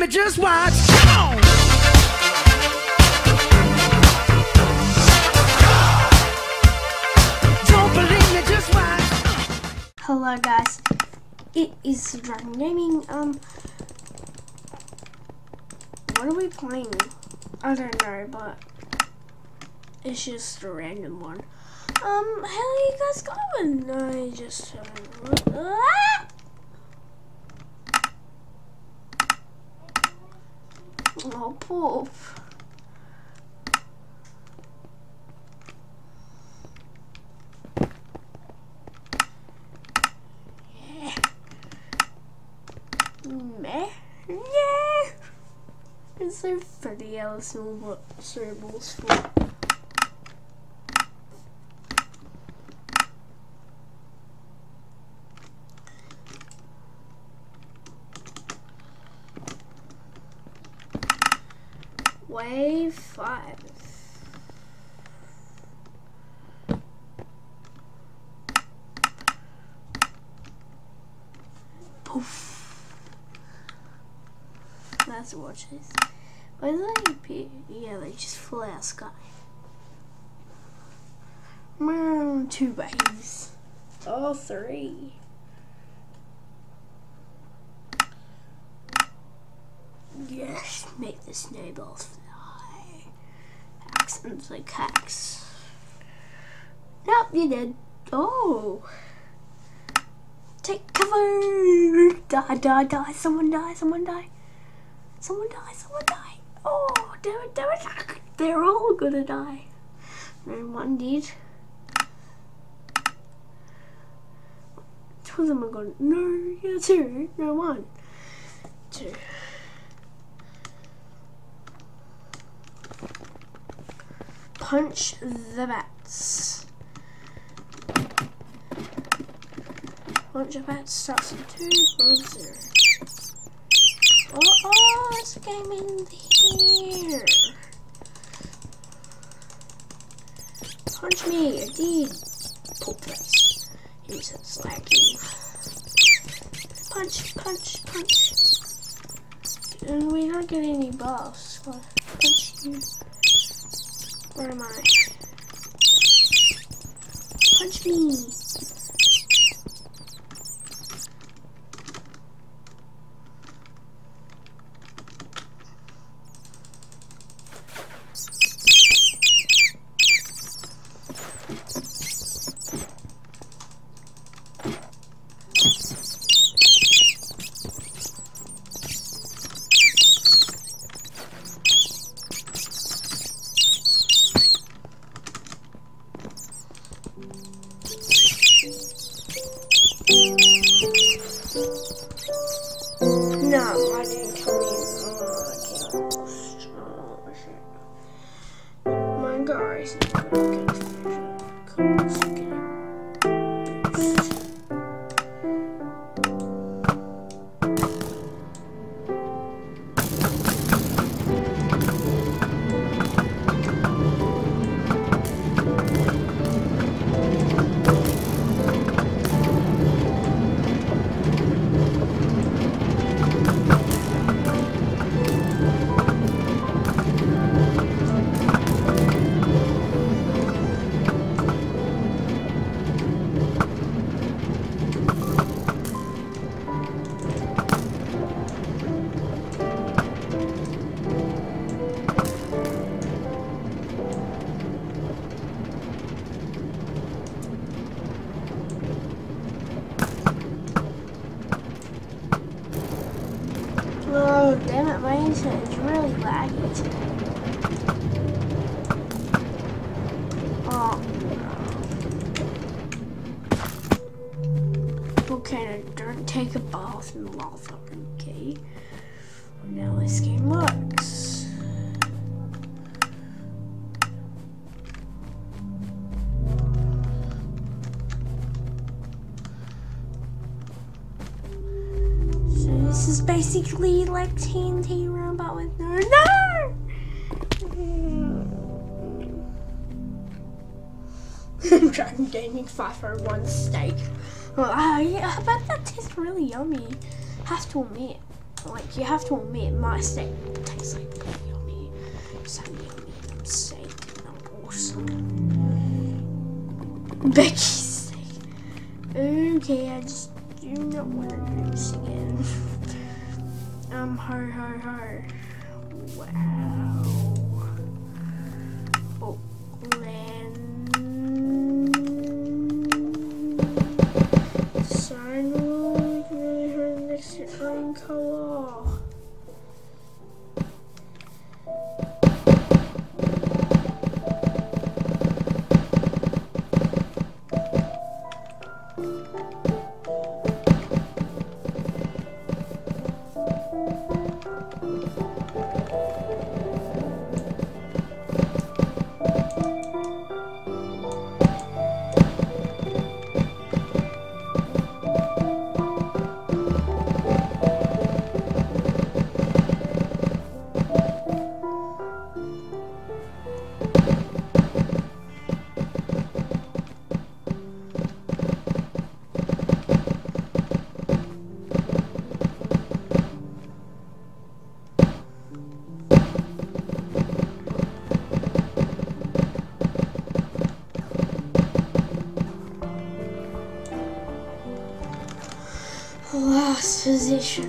me, just watch. Come on. Hello guys, it is Dragon Gaming. Um, what are we playing? I don't know, but it's just a random one. Um, how are you guys going? I just! Oh poop. Meh. Yeah. It's so funny how cerebral's full. Wave five. Poof. Let's watch this. Why appear? Yeah, they just fly out sky. Meow, Two. Oh, three. Yes, make the snowballs fly. Accents like hacks. Nope, you did. Oh. Take cover. Die, die, die. Someone die, someone die. Someone die, someone die. Oh, damn it, damn it. They're all gonna die. And one did. Two of them are gonna. No, yeah, two. No, one. Two. Punch the bats. Punch the bats starts at two, one, zero. Oh, oh, it's a game in here. Punch me, indeed. did. Poop this. He says lacking. Punch, punch, punch. And we don't get any buffs. Punch you. Where am I? Punch me. Now don't take a bath in the lava, okay? Now this game works. So this is basically like TNT robot with no no. I'm Dragon Gaming 501 steak. Uh, yeah, but that tastes really yummy. Have to admit. Like you have to admit, my steak tastes like pretty yummy. So yummy, I'm steak, I'm awesome. Becky's steak. Okay, I just do not want to do this again. um, ho ho ho. Wow. 继续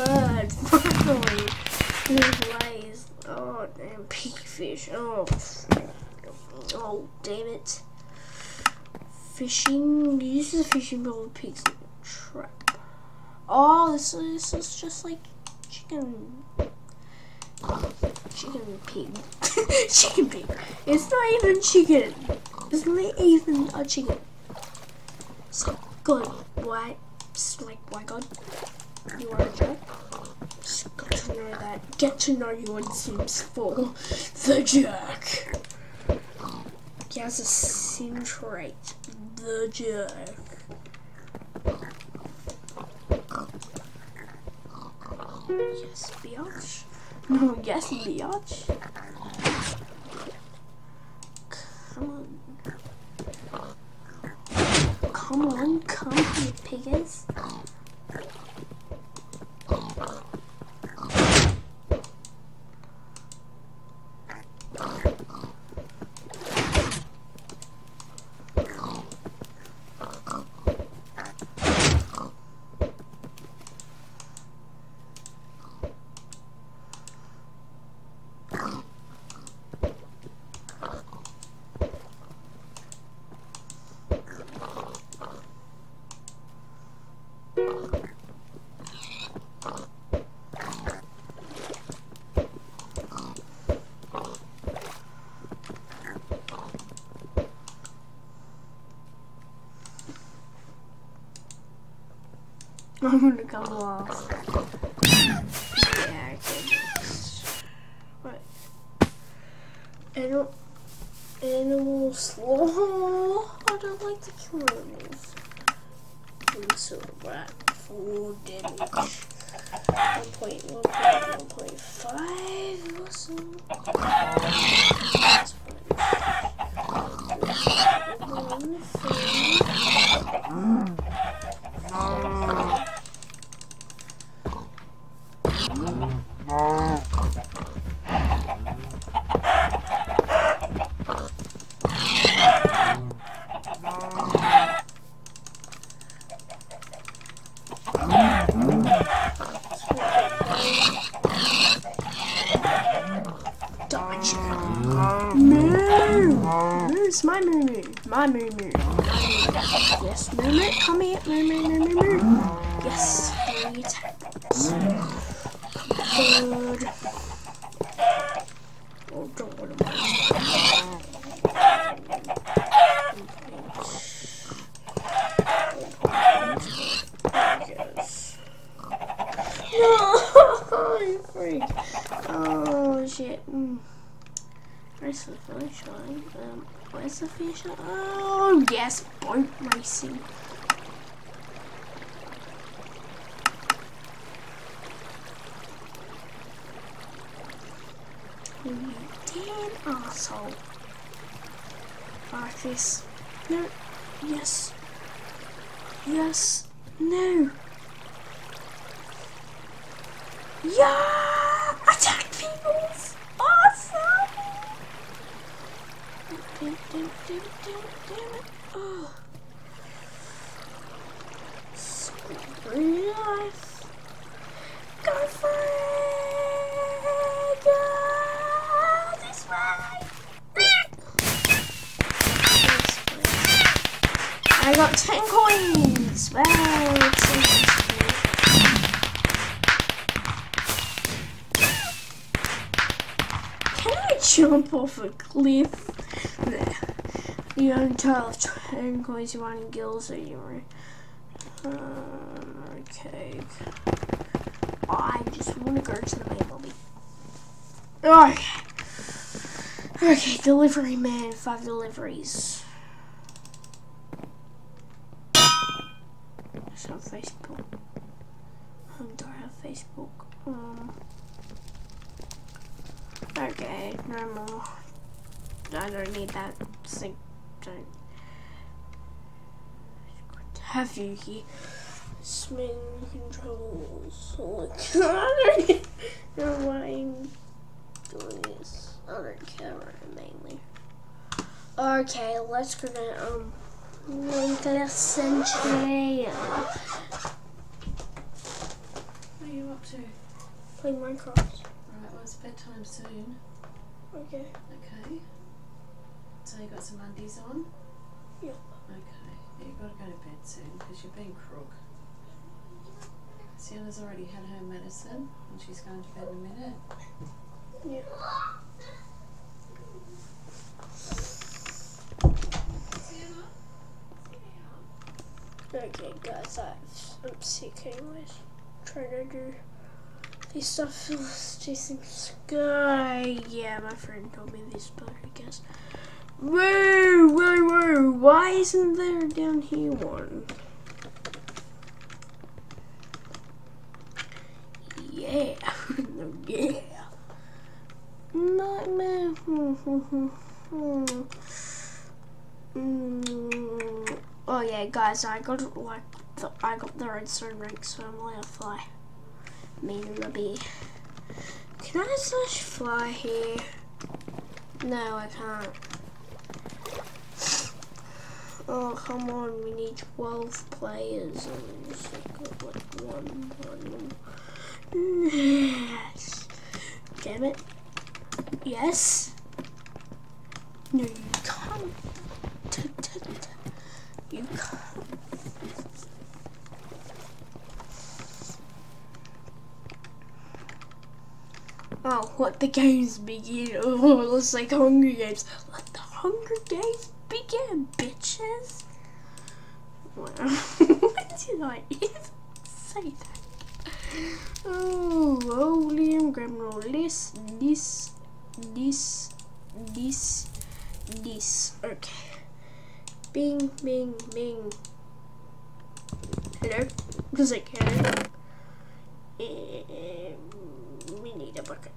Yes, Finally. Oh, damn. Pigfish. Oh. Oh, damn it. Fishing. Use the fishing pole with pigs trap. Oh, this is, this is just like chicken. Chicken pig. chicken pig. It's not even chicken. It's not even a chicken. So good. Why? It's like, why God? You are a jerk. Know that. Get to know you on Sims 4. The jerk. He has a sim trait. The jerk. Yes, biatch. No, yes, biatch. Come on. Come on, come here, piggies. I'm gonna come off. Yeah, I can. What? Animal, animal slow. I don't like to kill animals. And so rat full damage. 1.1.1.5 awesome. That's fine. One thing. My moo moo. Yes, moo moo, come here, moo moo, moo moo, moo. Yes, taps. Good. Oh, don't want to Yes. No, you freak. Oh shit. Mm. Where's the finish line? Um, where's the line? Oh yes, boat racing. You damn asshole. Like. No. Yes. Yes. No. Yeah! Damn, damn, damn, damn, damn it. Oh. Screw life. For! Go this way! I got 10 coins! Wow, I jump off a cliff? Nah. You don't tell if 10 coins you want in gills or you were. Um, okay. I just want to go to the main lobby. Okay. Okay, delivery man, five deliveries. It's on Facebook. I don't have Facebook. Um. Okay, no more. I don't need that. Don't. Have you here? Spin controls. Like, I don't know why I'm doing this. I don't care mainly. Okay, let's go to um link lesson today. What are you up to? Play Minecraft. Right, well, it's bedtime soon. Okay. Okay. So you got some undies on? Yep. Okay. Yeah, you got to go to bed soon because you're being crook. Sienna's already had her medicine and she's going to bed in a minute. Yeah. Okay, guys, I'm sick anyways. Trying to do this stuff chasing sky. Yeah, my friend told me this, but I guess. Whoa, whoa, whoa! Why isn't there down here one? Yeah, yeah. Nightmare. Oh yeah, guys, I got like the, I got the redstone rank, so I'm to fly. Me and Ruby. Can I slash fly here? No, I can't. Oh come on, we need twelve players, and we just got like one. Yes. Damn it. Yes. No, you can't. You can't. Oh, let the games begin. Oh, it looks like Hunger Games. Let the Hunger Games begin, bitches. What did I even say that? Oh, holy and criminal. This, this, this, this, this. Okay. Bing, bing, bing. Hello? Does it hello? Um, we need a bucket.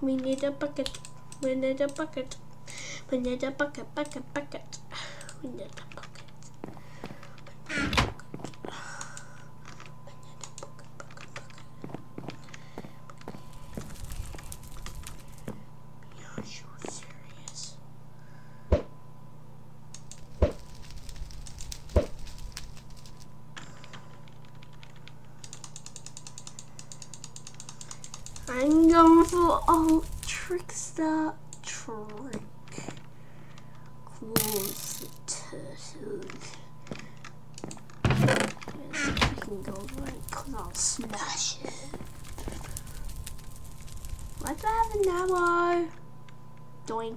We need a bucket. We need a bucket. Bucket, bucket, bucket. Bucket. Bucket. Bucket, bucket, bucket. Are you serious? I'm going for old trickster trick rules can go over it because I'll smash it. Why do I have an ammo? Doink.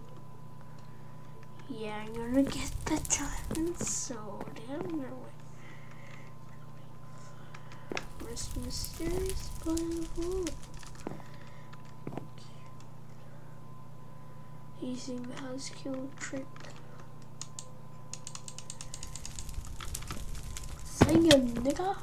Yeah, I'm gonna get the diamond sword. I'm gonna win. Where's mysterious blue hole? Using the house kill trick. 다행이었는데 내가.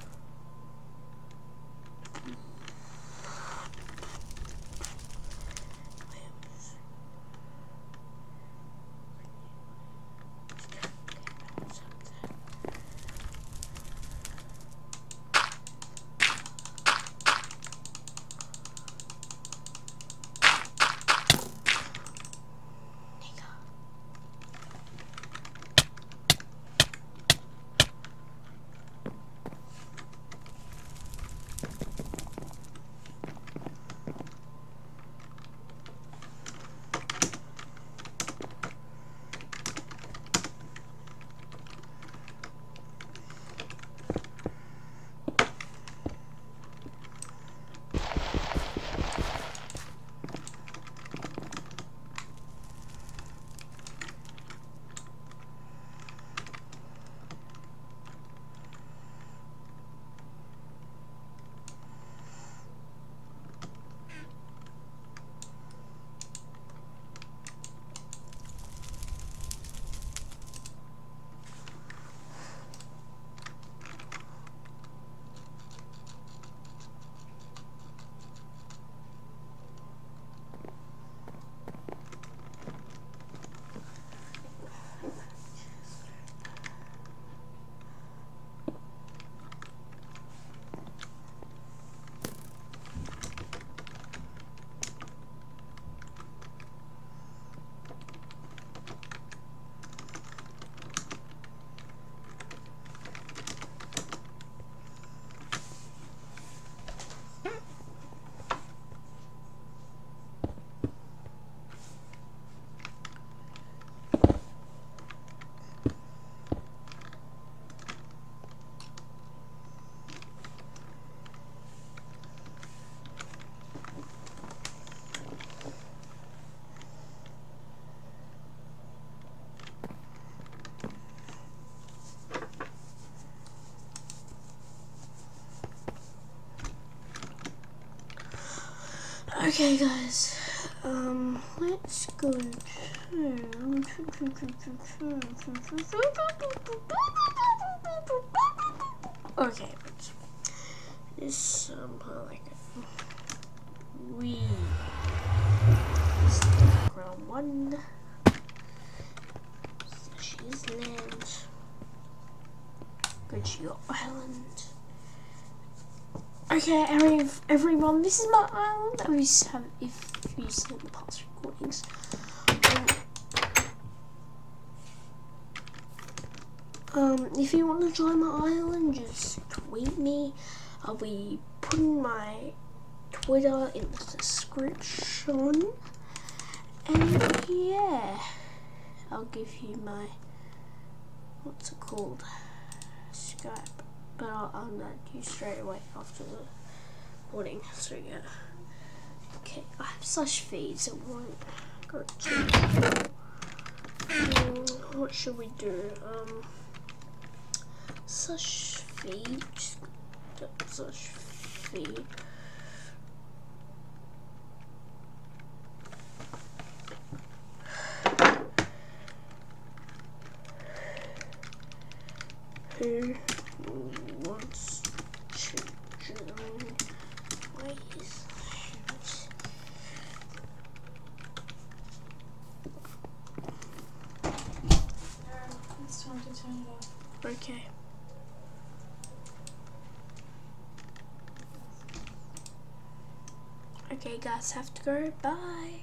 Okay, guys. Um, let's go. to... Okay, this um, like we ground one. She's land. Good Shield Island. Okay, every, everyone, this is my island. I used to have, if you seen the past recordings. Um, if you want to join my island, just tweet me. I'll be putting my Twitter in the description. And yeah, I'll give you my, what's it called, Skype but I'll, I'll straight away after the morning. So yeah. Okay, I have such feeds. It won't go to. Um, what should we do? Um, such feed. Such feed. Who wants to join ways? It's time to turn it off. Okay. Okay, guys, have to go. Bye.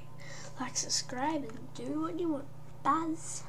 Like, subscribe, and do what you want. Buzz.